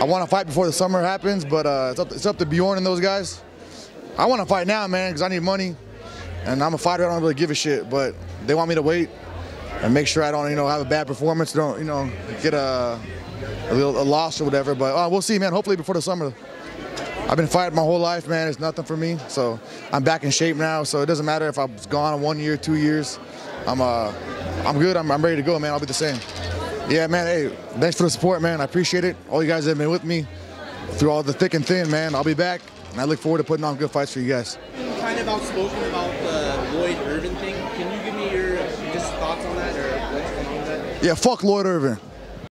I want to fight before the summer happens, but uh, it's up it's up to Bjorn and those guys. I want to fight now, man, because I need money, and I'm a fighter. I don't really give a shit, but they want me to wait and make sure I don't, you know, have a bad performance. Don't, you know, get a a, little, a loss or whatever. But uh, we'll see, man. Hopefully before the summer. I've been fighting my whole life, man. It's nothing for me. So I'm back in shape now. So it doesn't matter if I was gone one year, two years. I'm uh, I'm good. I'm, I'm ready to go, man. I'll be the same. Yeah, man. Hey, thanks for the support, man. I appreciate it. All you guys have been with me through all the thick and thin, man. I'll be back, and I look forward to putting on good fights for you guys. Kind of outspoken about the Lloyd Irvin thing. Can you give me your just thoughts on that or what's going on with that? Yeah, fuck Lloyd Irvin.